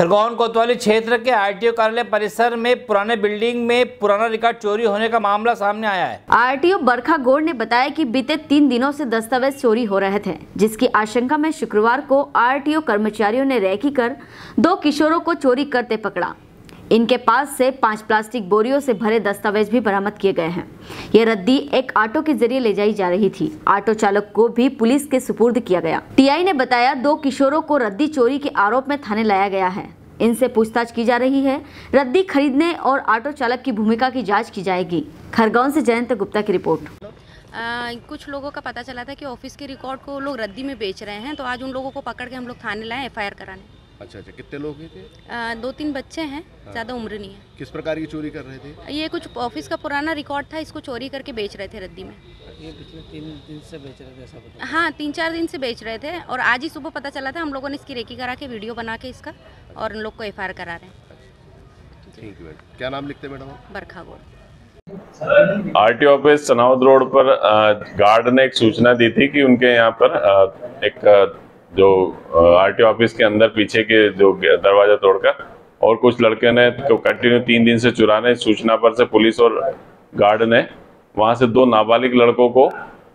खरगोन कोतवाली क्षेत्र के आरटीओ कार्यालय परिसर में पुराने बिल्डिंग में पुराना रिकॉर्ड चोरी होने का मामला सामने आया है। आरटीओ बरखा गोड़ ने बताया कि बीते तीन दिनों से दस्तावेज़ चोरी हो रहे थे, जिसकी आशंका में शुक्रवार को आरटीओ कर्मचारियों ने रैकी कर दो किशोरों को चोरी करते पकड़ा। इनके पास से पाँच प्लास्टिक बोरियों से भरे दस्तावेज़ भी बरामद किए गए हैं। ये रद्दी एक ऑटो के ज़रिए ले जाई जा रही थी। ऑटो चालक को भी पुलिस के सुपुर्द किया गया। टीआई ने बताया दो किशोरों को रद्दी चोरी के आरोप में थाने लाया गया है। इनसे पूछताछ की जा रही है। रद्दी खरीदने और ऑटो चालक की भूमिका की जाँच की जाएगी। खरगोन से जयंत गुप्ता की रिपोर्ट। आ, कुछ लोगों का पता चला था कि ऑफ़िस के रिकॉर्ड को लोग रद्दी में बेच रहे हैं तो आज उन लोगों को पकड़ के हम लोग थाने लाए एफआईआर कराने। अच्छा अच्छा। कितने लोग हैं थे आ, दो तीन बच्चे हैं ज़्यादा उम्र नहीं है। किस प्रकार की चोरी कर रहे थे? ये कुछ ऑफ़िस का पुराना रिकॉर्ड था इसको चोरी करके बेच रहे थे रद्दी में। ये पिछले तीन दिन से बेच रहे थे ऐसा हाँ तीन चार दिन से बेच रहे थे और आज ही सुबह पता चला था हम लोगों ने इसकी रेकी करा के वीडियो बना के इसका और उन लोग को एफ़ करा रहे हैं। ठीक है क्या नाम लिखते हैं madam Barkha Gaur RT office Chanawad road पर गार्ड ने एक सूचना दी थी कि उनके यहाँ पर एक जो आरटी ऑफ़िस के अंदर पीछे के जो दरवाज़ा तोड़कर और कुछ लड़के ने कंटिन्यू तीन दिन से चुराने, सूचना पर से पुलिस और गार्ड ने वहाँ से दो नाबालिग लड़कों को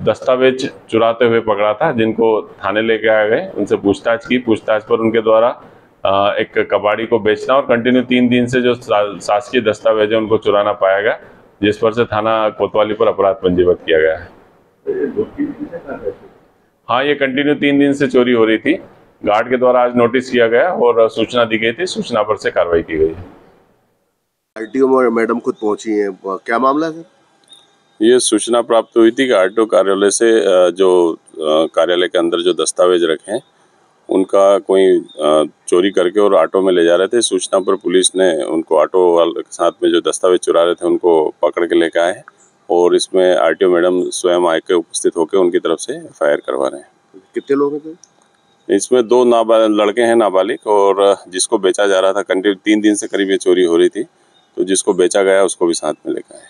दस्तावेज़ चुराते हुए पकड़ा था, जिनको थाने लेके आए गए। उनसे पूछताछ की, पूछताछ पर उनके द्वारा एक कबाड़ी को बेचना और कंटिन्यू तीन दिन से जो शासकीय दस्तावेज़ है उनको चुराना पाया गया, जिस पर से थाना कोतवाली पर अपराध पंजीबद्ध किया गया है। हाँ ये कंटिन्यू तीन दिन से चोरी हो रही थी। गार्ड के द्वारा आज नोटिस किया गया और सूचना दी गई थी। सूचना पर से कार्रवाई की गई है। आरटीओ मैडम खुद पहुँची हैं। क्या मामला है? ये सूचना प्राप्त हुई थी कि आरटीओ कार्यालय से जो कार्यालय के अंदर जो दस्तावेज़ रखे हैं उनका कोई चोरी करके और ऑटो में ले जा रहे थे। सूचना पर पुलिस ने उनको ऑटो वाले के साथ में जो दस्तावेज़ चुरा रहे थे उनको पकड़ के लेकर आए और इसमें आरटीओ मैडम स्वयं आके उपस्थित होकर उनकी तरफ़ से एफआईआर करवा रहे हैं। कितने लोग हैं इसमें दो नाबाल लड़के हैं नाबालिग और जिसको बेचा जा रहा था कंटिन्यू तीन दिन से करीब ये चोरी हो रही थी तो जिसको बेचा गया उसको भी साथ में लेकर आए।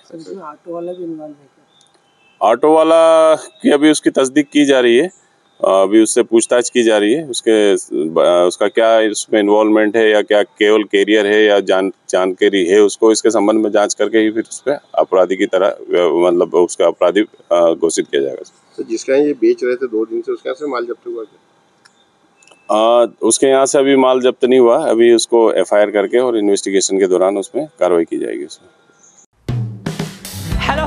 ऑटो वाला भी है ऑटो वाला की अभी उसकी तस्दीक की जा रही है। अभी उससे पूछताछ की जा रही है। उसके उसका क्या इसमें इन्वॉल्वमेंट है या क्या केवल कैरियर है या जान जानकारी है उसको इसके संबंध में जाँच करके ही फिर उस पर अपराधी की तरह मतलब उसका अपराधी घोषित किया जाएगा। तो जिसका ये बेच रहे थे दो दिन से उसके यहाँ से माल जब्त हुआ क्या? अ, उसके यहाँ से अभी माल जब्त नहीं हुआ। अभी उसको एफआईआर करके और इन्वेस्टिगेशन के दौरान उसमें कार्रवाई की जाएगी उसमें। हेलो